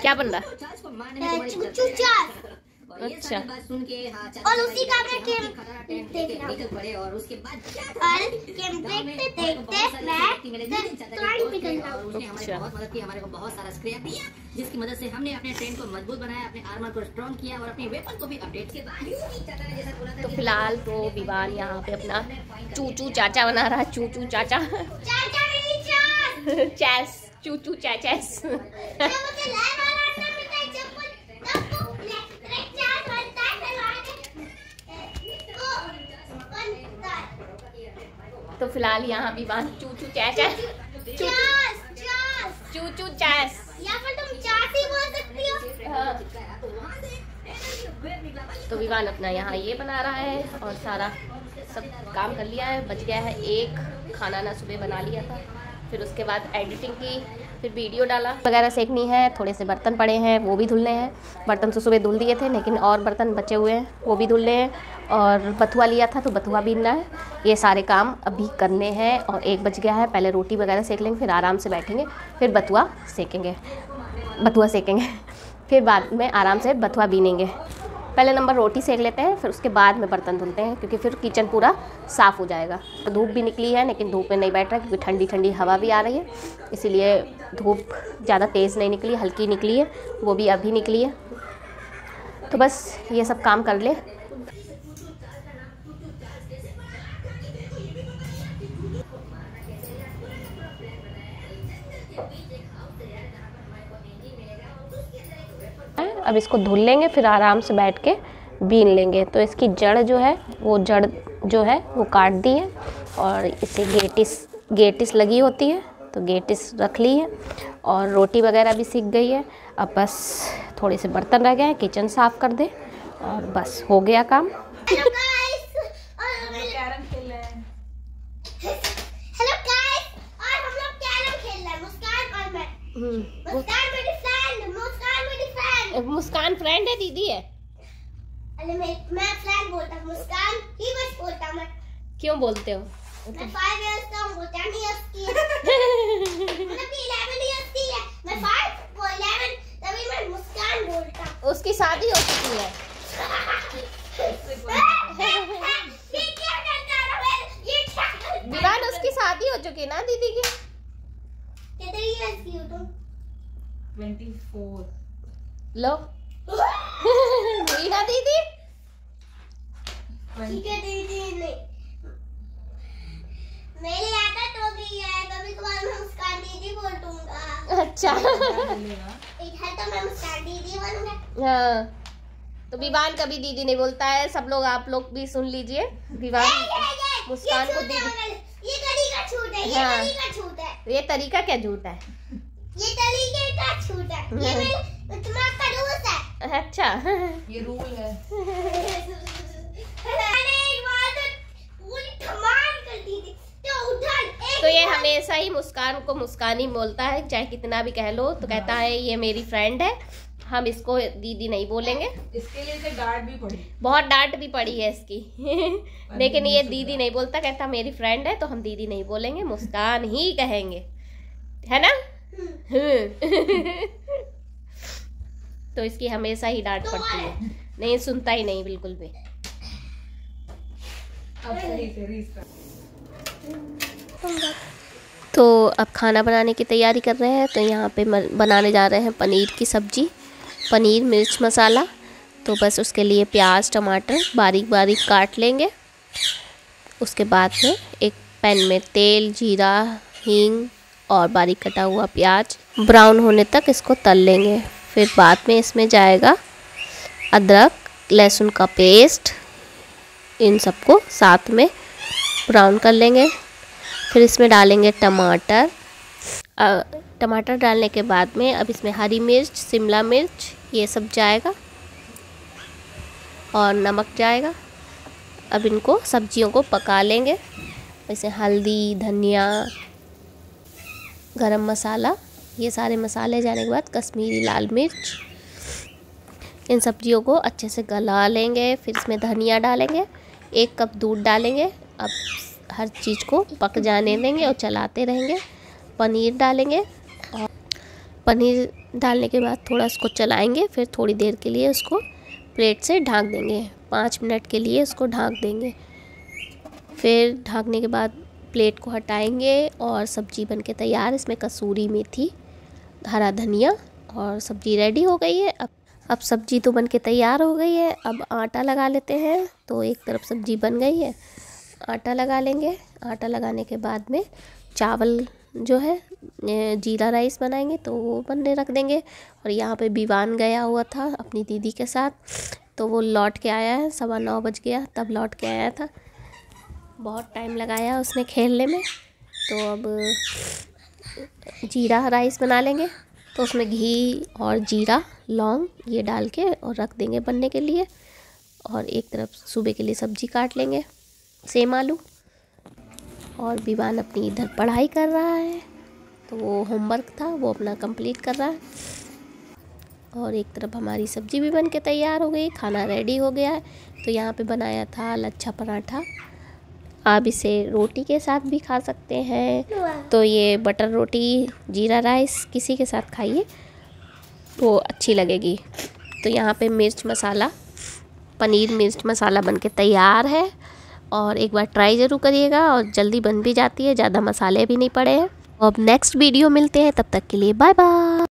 क्या बन रहा है? चूचू अच्छा। चाचा और उसी का मैं और उसके बाद क्या देखते देखते मैं कान पिघल रहा उसने हमारी अच्छा। बहुत मदद की हमारे को बहुत सारा स्क्रैप दिया जिसकी मदद से हमने अपने ट्रेन को मज़बूत बनाया अपने आर्मर को स्ट्रॉन्ग किया और अपने वेपन को भी अपडेट के बाद चाचा तो फ़िलहाल तो विवान यहाँ पे अपना चूचू चाचा बना रहा है चूचू चाचा। चाचा चैस। चूचू चैचैस जब मुझे लाइन वाला आता है मैं जब तब वो ब्लैक चार बनता है फिर आगे वो बनता है तो फ़िलहाल यहाँ चैचा चार चार चूचू चैस या फिर तुम चार ही बोल सकती तो विवान अपना यहाँ ये बना रहा है और सारा सब काम कर लिया है। बच गया है एक खाना ना सुबह बना लिया था। फिर उसके बाद एडिटिंग की। फिर वीडियो डाला, वगैरह सेकनी है, थोड़े से बर्तन पड़े हैं, वो भी धुलने हैं। बर्तन तो सुबह धुल दिए थे, लेकिन और बर्तन बचे हुए हैं, वो भी धुलने हैं। और बथुआ लिया था तो बथुआ बीनना है। ये सारे काम अभी करने हैं और एक बज गया है, पहले रोटी वगैरह सेक लेंगे, फिर आराम से बैठेंगे, फिर बथुआ सेकेंगे। बथुआ सेकेंगे, फिर बाद में आराम से बथुआ बीनेंगे। पहले नंबर रोटी सेक लेते हैं, फिर उसके बाद में बर्तन धुलते हैं, क्योंकि फिर किचन पूरा साफ़ हो जाएगा। धूप भी निकली है, लेकिन धूप में नहीं बैठ रहा, क्योंकि ठंडी ठंडी हवा भी आ रही है। इसीलिए धूप ज़्यादा तेज़ नहीं निकली, हल्की निकली है, वो भी अभी निकली है। तो बस ये सब काम कर ले। अब इसको धुल लेंगे फिर आराम से बैठ के बीन लेंगे। तो इसकी जड़ जो है वो जड़ जो है वो काट दी है और इसे गेटिस गेटिस लगी होती है तो गेटिस रख ली है और रोटी वगैरह भी सीख गई है। अब बस थोड़े से बर्तन रह गए हैं किचन साफ़ कर दे और बस हो गया काम। हेलो गाइस और हम लोग कैरम खेल रहे हैं। मुस्कान और मैं। मुस्कान मेरी फ्रेंड मुस्कान मेरी फ्रेंड मुस्कान फ्रेंड है दीदी है। अरे मैं मैं फ्रेंड बोलता हूँ मुस्कान ही बस बोलता मैं क्यों बोलते हो? मैं फाइव इयर्स का हूँ वो टेन इयर्स की है। मतलब कि इलेवन इयर्स की है। मैं फाइव वो इलेवन तभी मैं मुस्कान बोलता। हूँ उसकी शादी हो चुकी है? विवान उसकी शादी हो चुकी ना दीदी की? कितने इयर्स की हो तुम? ट्वेंटी फोर लो। दीदी ठीक है दीदी मेरे आता तो भी है कभी कभार मैं मुस्कान दीदी बोल दूँगा। अच्छा। है तो मैं मुस्कान दीदी बनूँगा हाँ। तो विवान कभी दीदी नहीं बोलता है सब लोग आप लोग भी सुन लीजिए। विवान मुस्कान को दीदी। ये तरीका छूट है ये हाँ। तरीका छूट है। ये तरीका क्या झूठ है? ये तरीके का छूट है। ये है। अच्छा। ये रूल है। मैंने एक बार तो पूरी धमाल कर दी थी। तो तो ये हमेशा ही मुस्कान को मुस्कान ही बोलता है चाहे कितना भी कह लो तो कहता है ये मेरी फ्रेंड है। हम इसको दीदी नहीं बोलेंगे। इसके लिए तो डांट भी पड़ी। बहुत डांट भी पड़ी है इसकी। लेकिन ये दीदी नहीं बोलता कहता मेरी फ्रेंड है तो हम दीदी नहीं बोलेंगे मुस्कान ही कहेंगे। है ना? हम्म। तो इसकी हमेशा ही डांट पड़ती है। नहीं सुनता ही नहीं बिल्कुल भी। तो अब खाना बनाने की तैयारी कर रहे हैं तो यहाँ पे बनाने जा रहे हैं पनीर की सब्ज़ी पनीर मिर्च मसाला। तो बस उसके लिए प्याज टमाटर बारीक बारीक काट लेंगे। उसके बाद में एक पैन में तेल जीरा हींग और बारीक कटा हुआ प्याज ब्राउन होने तक इसको तल लेंगे। फिर बाद में इसमें जाएगा अदरक, लहसुन का पेस्ट, इन सबको साथ में ब्राउन कर लेंगे। फिर इसमें डालेंगे टमाटर। टमाटर डालने के बाद में अब इसमें हरी मिर्च, शिमला मिर्च, ये सब जाएगा और नमक जाएगा। अब इनको सब्जियों को पका लेंगे। जैसे हल्दी, धनिया, गरम मसाला। ये सारे मसाले जाने के बाद कश्मीरी लाल मिर्च, इन सब्जियों को अच्छे से गला लेंगे, फिर इसमें धनिया डालेंगे, एक कप दूध डालेंगे, अब हर चीज़ को पक जाने देंगे और चलाते रहेंगे। पनीर डालेंगे, और पनीर डालने के बाद थोड़ा उसको चलाएँगे, फिर थोड़ी देर के लिए उसको प्लेट से ढाँक देंगे, पाँच मिनट के लिए उसको ढाँक देंगे। फिर ढाँकने के बाद प्लेट को हटाएँगे और सब्ज़ी बन के तैयार, इसमें कसूरी मेथी हरा धनिया और सब्ज़ी रेडी हो गई है। अब अब सब्ज़ी तो बन के तैयार हो गई है। अब आटा लगा लेते हैं तो एक तरफ़ सब्ज़ी बन गई है। आटा लगा लेंगे। आटा लगाने के बाद में चावल जो है जीरा राइस बनाएँगे तो वो बनने रख देंगे। और यहाँ पे विवान गया हुआ था अपनी दीदी के साथ तो वो लौट के आया है। सवा नौ बज गया, तब लौट के आया था। बहुत टाइम लगाया उसने खेलने में। तो अब जीरा राइस बना लेंगे। तो उसमें घी और जीरा, लौंग ये डाल के और रख देंगे बनने के लिए। और एक तरफ़ सुबह के लिए सब्ज़ी काट लेंगे, सेम आलू। और विवान अपनी इधर पढ़ाई कर रहा है। तो वो होमवर्क था, वो अपना कंप्लीट कर रहा है। और एक तरफ़ हमारी सब्ज़ी भी बन के तैयार हो गई, खाना रेडी हो गया। है तो यहाँ पे बनाया था लच्छा पराठा। आप इसे रोटी के साथ भी खा सकते हैं। तो ये बटर रोटी जीरा राइस किसी के साथ खाइए वो अच्छी लगेगी। तो यहाँ पे मिर्च मसाला पनीर मिर्च मसाला बन के तैयार है। और एक बार ट्राई ज़रूर करिएगा और जल्दी बन भी जाती है ज़्यादा मसाले भी नहीं पड़े हैं। अब नेक्स्ट वीडियो मिलते हैं तब तक के लिए बाय बाय।